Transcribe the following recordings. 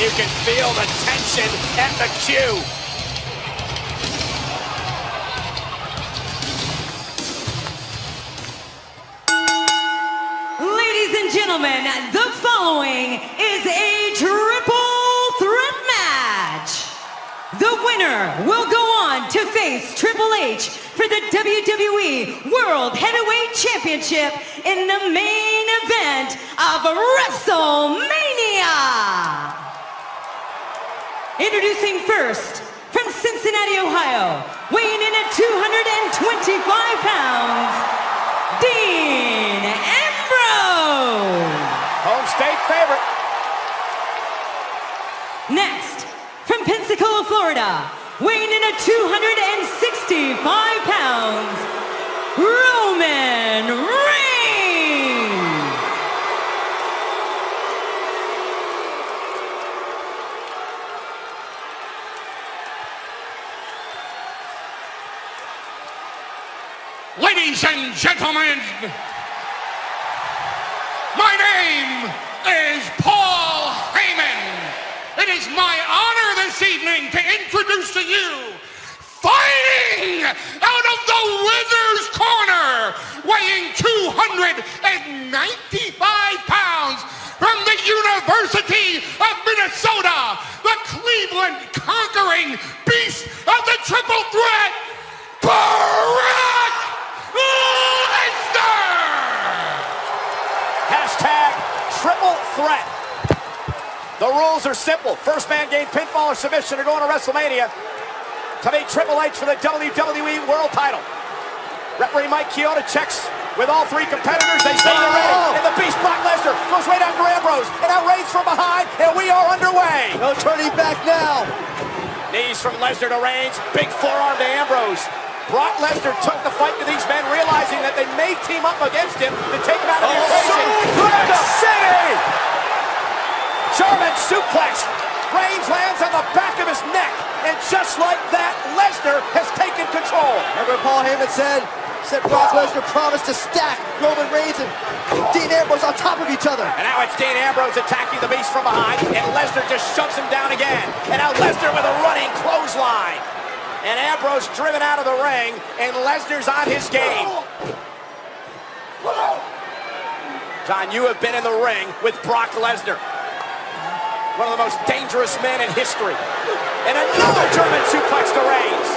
you can feel the tension at the Q. Ladies and gentlemen, the following is a triple threat match. The winner will go on to face Triple H for the WWE World Heavyweight Championship in the main event of WrestleMania. Introducing first, from Cincinnati, Ohio, weighing in at 225 pounds, Dean Ambrose. Home state favorite. Next, from Pensacola, Florida, weighing in at 265 pounds, Roman Reigns. Ladies and gentlemen, my name is Paul Heyman. It is my honor this evening to introduce to you, fighting out of the Wizard's Corner, weighing 295 pounds from the University of Minnesota, the Cleveland conquering beast of the triple threat, Brock Lesnar! Hashtag triple threat. The rules are simple. First man gain pinfall or submission to go to WrestleMania to meet Triple H for the WWE World title. Referee Mike Chioda checks with all three competitors. They say they're ready. Oh! And the Beast Brock Lesnar goes right after Ambrose. And now Reigns from behind. And we are underway. No turning back now. Knees from Lesnar to Reigns. Big forearm to Ambrose. Brock Lesnar took the fight to these men, realizing that they may team up against him to take him out of the equation. Suplex City! German suplex. Reigns lands on the back of his neck. And just like that, Lesnar has taken control. Remember what Paul Heyman said? Said Brock oh! Lesnar promised to stack Roman Reigns and Dean Ambrose on top of each other. And now it's Dean Ambrose attacking the Beast from behind, and Lesnar just shoves him down again. And now Lesnar with a running clothesline. And Ambrose driven out of the ring, and Lesnar's on his game. John, you have been in the ring with Brock Lesnar. One of the most dangerous men in history. And another German suplex to Reigns.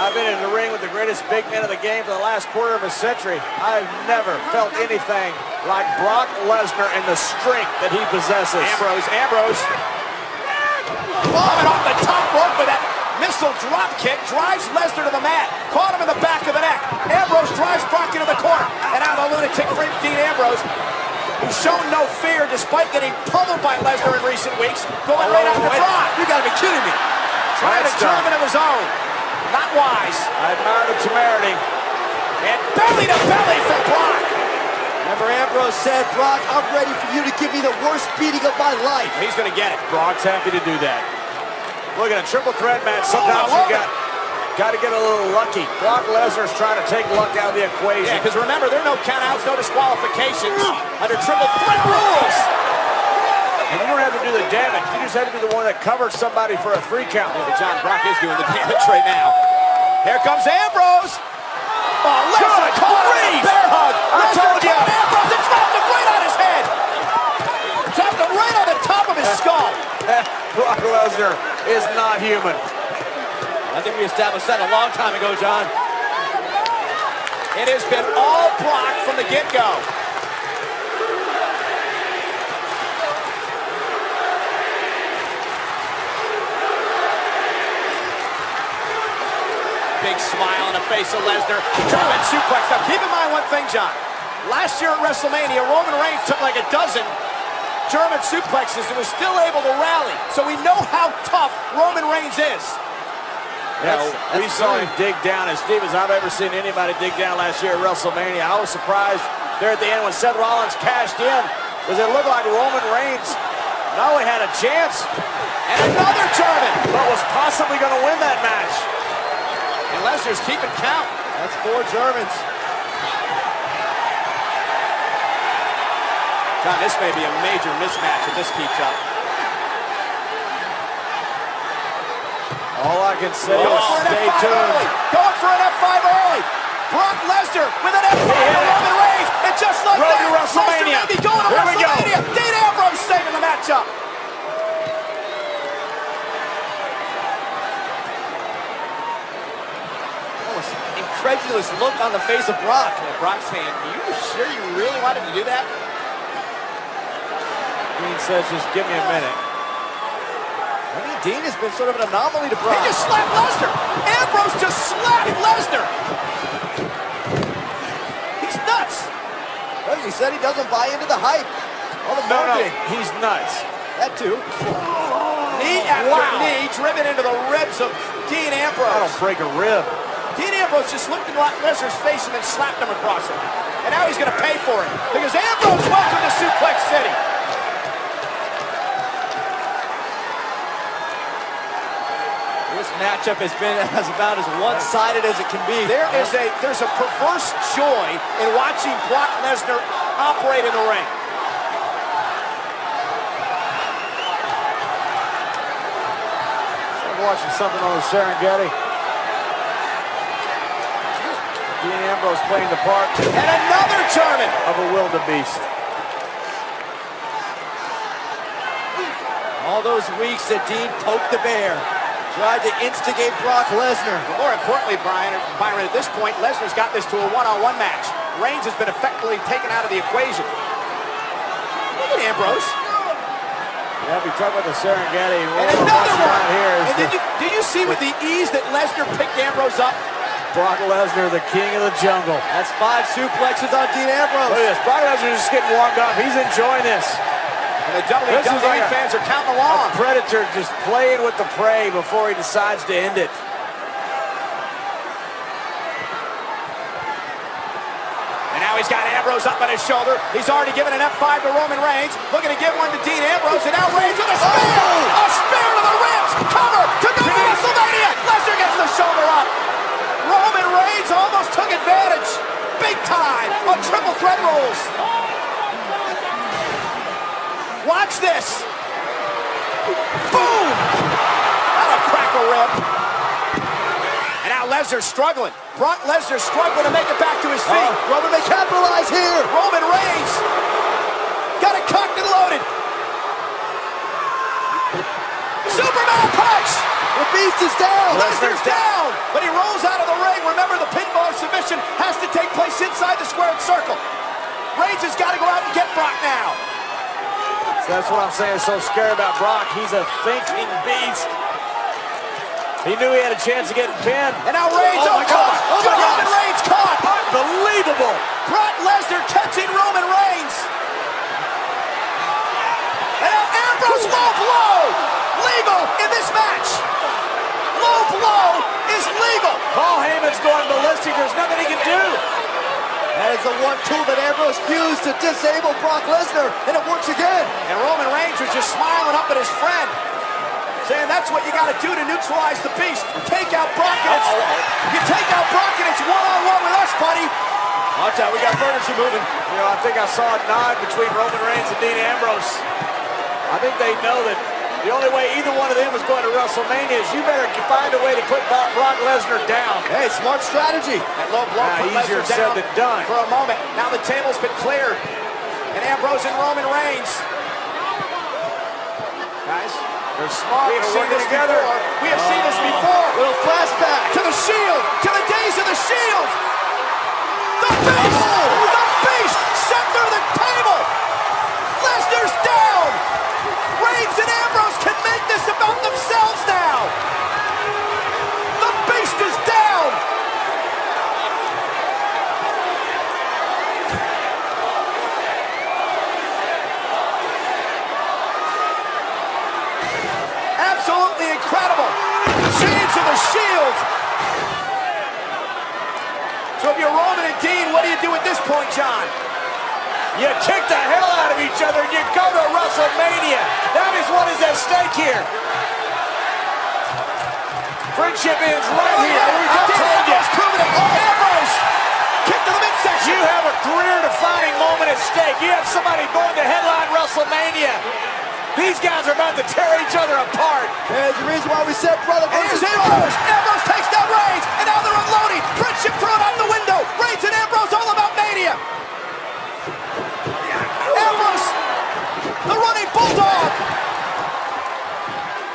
I've been in the ring with the greatest big men of the game for the last quarter of a century. I've never felt anything like Brock Lesnar and the strength that he possesses. Ambrose, Ambrose. Coming off the top rope with that missile drop kick, drives Lesnar to the mat. Caught him in the back of the neck. Ambrose drives Brock into the corner. And now the lunatic fringe Dean Ambrose, who's shown no fear despite getting pummeled by Lesnar in recent weeks, going right after oh, wait. Brock. You gotta be kidding me. Trying a That's done. Of his own. Not wise. I admire the temerity. And belly to belly for Brock. Remember Ambrose said, Brock, I'm ready for you to give me the worst beating of my life. He's going to get it. Brock's happy to do that. Look at a triple threat match. Sometimes Oh, you got got to get a little lucky. Brock Lesnar's trying to take luck out of the equation. Yeah, because remember, there are no countouts, no disqualifications under triple threat rules. And you don't have to do the damage. You just have to be the one that covers somebody for a three count. But John Brock is doing the damage right now. Here comes Ambrose. Oh, Lesnar caught him a bear hug. I told caught Ambrose and dropped him right on his head. Dropped him right on the top of his skull. Brock Lesnar is not human. I think we established that a long time ago, John. It has been all Brock from the get-go. Big smile on the face of Lesnar. German suplex. Now, keep in mind one thing, John. Last year at WrestleMania, Roman Reigns took like a dozen German suplexes and was still able to rally. So we know how tough Roman Reigns is. Yeah, That's- we that's saw him dig down as deep as I've ever seen anybody dig down last year at WrestleMania. I was surprised there at the end when Seth Rollins cashed in because it looked like Roman Reigns not only had a chance, And another German. but was possibly going to win that match. And Lesnar's keeping count. That's four Germans. John, this may be a major mismatch if this keeps up. All I can say Going is stay tuned. early. Going for an F5 early. Brock Lesnar with an F5 Yeah. to Roman Reigns. And just like Road that, to WrestleMania. Lesnar may be going to Here we go. Dean Ambrose saving the matchup. Almost incredulous look on the face of Brock. And Brock's saying, you sure you really wanted to do that? Dean says, just give me a minute. I mean, Dean has been sort of an anomaly to Brock. He just slapped Lesnar. Ambrose just slapped Lesnar. He's nuts. Well, he said he doesn't buy into the hype. All the No, no, he's nuts. That too. Knee after Wow. knee driven into the ribs of Dean Ambrose. That'll break a rib. Dean Ambrose just looked in Brock Lesnar's face and then slapped him across it. And now he's going to pay for it because Ambrose welcome to Suplex City. This matchup has been as about as one-sided as it can be. There is a there's a perverse joy in watching Brock Lesnar operate in the ring. Like watching something on the Serengeti. Dean Ambrose playing the part And another German. of a wildebeest. All those weeks that Dean poked the bear, tried to instigate Brock Lesnar. But more importantly, Brian, Byron, at this point, Lesnar's got this to a one-on-one match. Reigns has been effectively taken out of the equation. Look at Ambrose. Yeah, we talk about the Serengeti. And another one. here is and the did you, did you see with the ease that Lesnar picked Ambrose up? Brock Lesnar, the king of the jungle. That's five suplexes on Dean Ambrose. Look at this. Brock Lesnar just getting warmed up. He's enjoying this. And the This is WWE like a- fans are counting A along. predator just playing with the prey before he decides to end it. And now he's got Ambrose up on his shoulder. He's already given an F5 to Roman Reigns. Looking to give one to Dean Ambrose. And now Reigns with a spear. Oh! A spear to the ribs. Cover to WrestleMania. Lesnar gets the shoulder up. Roman Reigns almost took advantage. Big time on triple threat rules. Watch this. Boom. That'll crack a rib. Lesnar's struggling. Brock Lesnar struggling to make it back to his feet. Oh, Roman may capitalize here. Roman Reigns got it cocked and loaded. Superman punch. The beast is down. Lesnar's down, but he rolls out of the ring. Remember, the pinfall submission has to take place inside the squared circle. Reigns has got to go out and get Brock now. So that's what I'm saying so scary about Brock. He's a thinking beast. He knew he had a chance to get pinned. And now Reigns, Oh oh, my caught. God. Oh my Roman. Reigns caught. Unbelievable. Brock Lesnar catching Roman Reigns. And now Ambrose low blow. Legal in this match. Low blow is legal. Paul Heyman's going ballistic. There's nothing he can do. That is the one tool that Ambrose used to disable Brock Lesnar, and it works again. And Roman Reigns was just smiling up at his friend, saying that's what you got to do to neutralize the beast. Take out Brock and it's, you take out Brock and it's one-on-one with us, buddy. Watch out, we got furniture moving. You know, I think I saw a nod between Roman Reigns and Dean Ambrose. I think they know that the only way either one of them is going to WrestleMania is you better find a way to put Brock Brock Lesnar down. Hey, smart strategy. That low blow Ah, put easier Lesnar said down than done. for a moment. Now the table's been cleared. And Ambrose and Roman Reigns. Guys, They're smart. we have seen this together. before. We have seen this before. Oh. Little flashback. To the shield, to the days of the shield. The beast, the beast, set through the table. Lesnar's down. Reigns and Ambrose can make this about themselves now. The beast is down. Absolutely incredible. Chains of the shield. So if you're Roman and Dean, what do you do at this point, John? You kick the hell out of each other and you go to WrestleMania. That is what is at stake here. Friendship ends right Oh, here. yeah. I Dean told you. Proving it. Oh, Ambrose. Kick to the midsection. You have a career-defining moment at stake. You have somebody going to headline WrestleMania. These guys are about to tear each other apart. There's the reason why we said brother And versus here's brother. Ambrose. Ambrose takes down Reigns, and now they're unloading. Friendship thrown out the window. Reigns and Ambrose all about Mania. Ambrose, the running bulldog.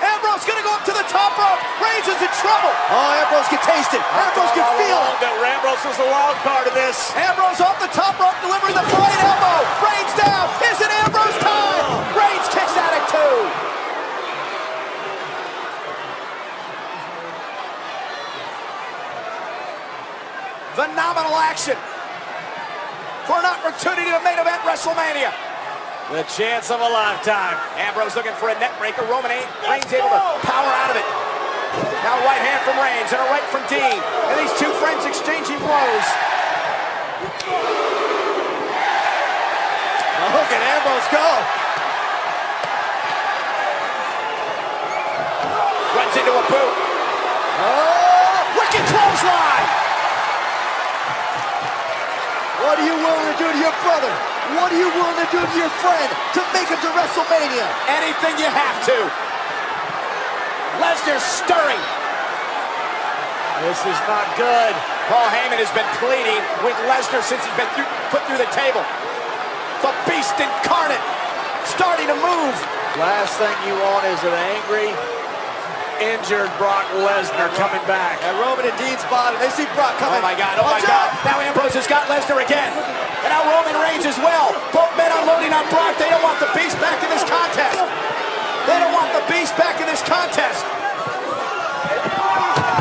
Ambrose gonna go up to the top rope. Reigns is in trouble. Oh, Ambrose can taste it. Ambrose can feel it. That Ambrose was the wild card of this. Ambrose off the top rope, delivering the flying elbow. Reigns down. Is it Ambrose time? Oh. Reigns kicks out at two. Phenomenal action for an opportunity to main event WrestleMania. The chance of a lifetime. Ambrose looking for a neckbreaker. Roman Reigns able to power out of it. Now right hand from Reigns and a right from Dean. And these two friends exchanging blows. Oh, look at Ambrose go. Runs into a boot. Oh, Wicked clothesline. What are you willing to do to your brother? What are you willing to do to your friend to make it to WrestleMania? Anything you have to. Lesnar stirring. This is not good. Paul Heyman has been pleading with Lesnar since he's been through, put through the table. The beast incarnate starting to move. Last thing you want is an angry, injured Brock Lesnar coming back. And Roman and Dean's bottom. They see Brock coming. Oh my God, oh my God. out. Now Ambrose has got Lesnar again. And now Roman Reigns as well. Both men unloading on Brock. They don't want the beast back in this contest. They don't want the beast back in this contest.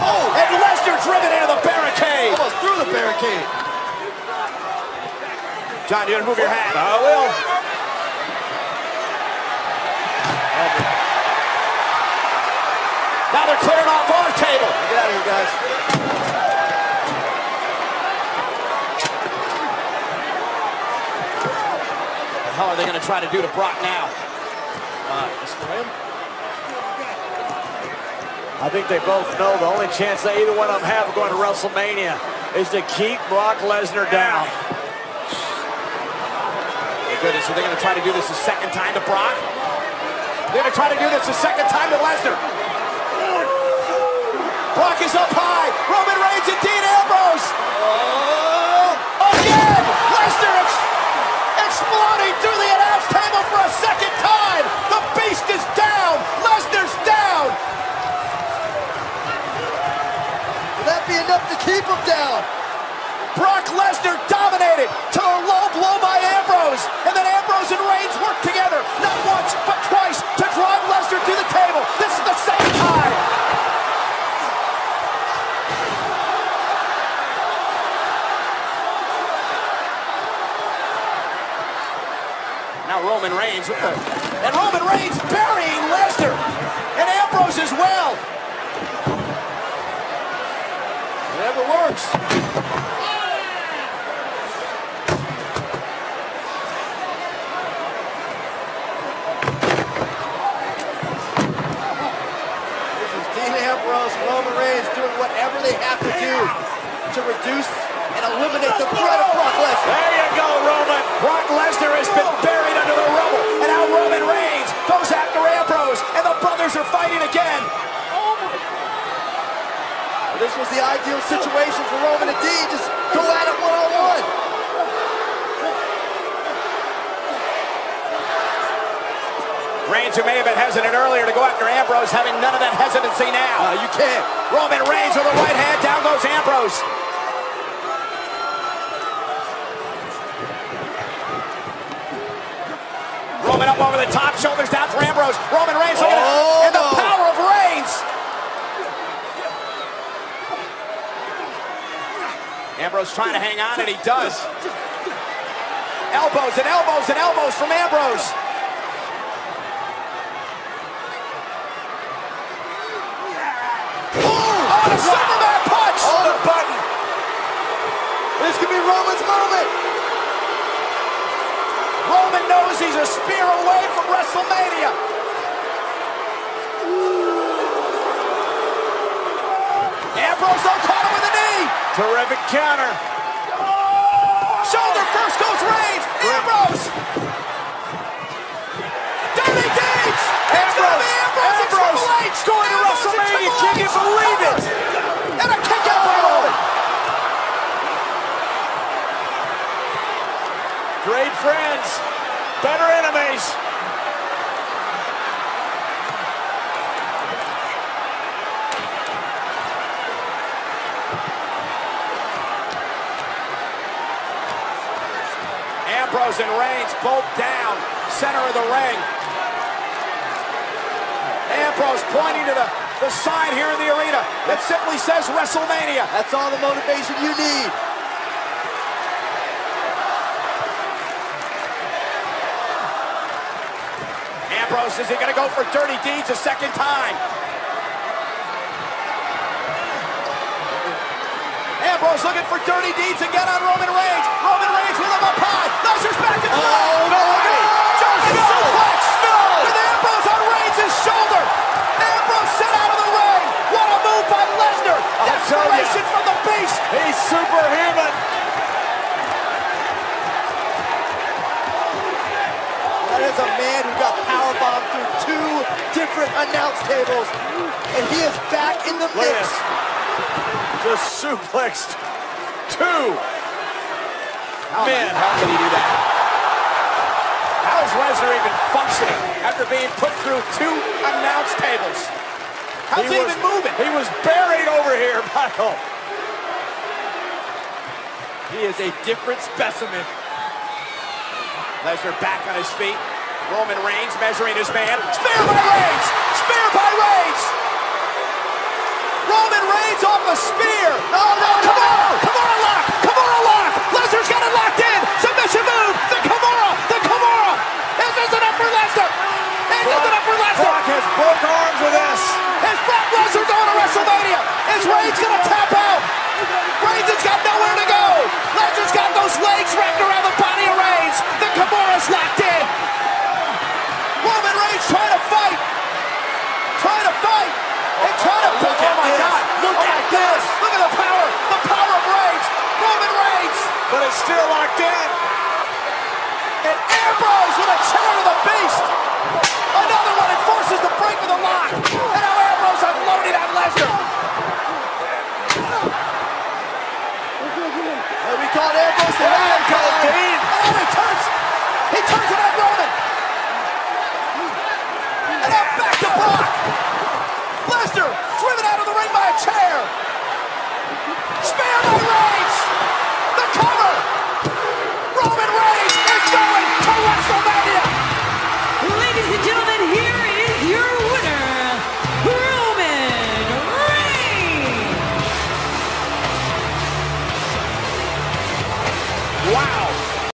Oh, and Lesnar driven into the barricade. Almost through the barricade. John, you gonna move your hat? I will. Now they're clearing off our table. Get out of here, guys. What the hell are they gonna try to do to Brock now? Uh? I think they both know the only chance that either one of them have of going to WrestleMania is to keep Brock Lesnar down. My goodness, are they gonna try to do this a second time to Brock? They're gonna try to do this a second time to Lesnar. Brock is up high. Roman Reigns and Dean Ambrose. Oh, again! Lesnar ex- exploding through the announce table for a second time. The beast is down. Lesnar's down. Will that be enough to keep him down? Brock Lesnar dominated to a low blow by Ambrose. And then Ambrose and Reigns work together, not once, but twice, to drive Lesnar to the table. This is the second time. Now Roman Reigns. And Roman Reigns burying Lesnar. And Ambrose as well. Whatever works. This is Dean Ambrose Roman Reigns doing whatever they have to do to reduce and eliminate the threat of Brock Lesnar. There you go, Roman. Brock Lesnar has been buried under the rubble, and now Roman Reigns goes after Ambrose, and the brothers are fighting again. This was the ideal situation for Roman and Dean. Just go at it one-on-one. Reigns, who may have been hesitant earlier to go after Ambrose, having none of that hesitancy now. Uh, you can't. Roman Reigns with a right hand, down goes Ambrose. Roman up over the top, shoulders down for Ambrose. Roman Reigns looking at Oh, and the no. power of Reigns. Ambrose trying to hang on, and he does. Elbows and elbows and elbows from Ambrose. Oh, a Superman punch! On the button. This could be Roman's moment. Roman knows he's a spear away from WrestleMania. Terrific counter. Shoulder first goes Reigns. Ambrose. Dirty Deeds. Ambrose. Ambrose. Ambrose. Going to WrestleMania. Can you believe it? Ambrose and Reigns both down, center of the ring. Ambrose pointing to the, the sign here in the arena that simply says WrestleMania. That's all the motivation you need. Ambrose, is he going to go for dirty deeds a second time? Ambrose looking for dirty deeds again on Roman Reigns. Roman Reigns with him up high. Lesnar's back in the Oh, ring. no, Ready. no, German no, suplex. no. With Ambrose on Reigns' shoulder. Ambrose sent out of the ring. What a move by Lesnar. tell ya. Desperation from the beast. He's superhuman. That is a man who got powerbombed through two different announce tables, and he is back in the mix. Just suplexed two. Man, how can he do that? How is Lesnar even functioning after being put through two announce tables? How's he, was, even moving? He was buried over here, Michael. He is a different specimen. Lesnar back on his feet. Roman Reigns measuring his man. Spear by Reigns! Spear by Reigns! Roman Reigns off the spear! No, no, Kimura! Kimura lock! Kimura lock! Lesnar's got it locked in! Submission move! The Kimura! The Kimura! This isn't up for Lesnar! It isn't up for Lesnar! Brock has broke arms with this. Is Brock Lesnar going to WrestleMania? Is Reigns going to tap out? Reigns has got nowhere to go. Lesnar's got those legs wrapped around the body of Reigns. The Kimura's locked in. Roman Reigns trying to fight. Trying to fight. And trying to... Look oh my this. God. Look oh at this. Look at the power. The power of Reigns. Roman Reigns. But it's still locked in. And Ambrose with a chair to the beast. Another one and forces the break with a lock. And now Ambrose unloading on Lesnar. And we called Ambrose the Lion called And now he turns. He turns it on Roman. And now back to Brock. Lesnar driven out of the ring by a chair. Spear by Reigns.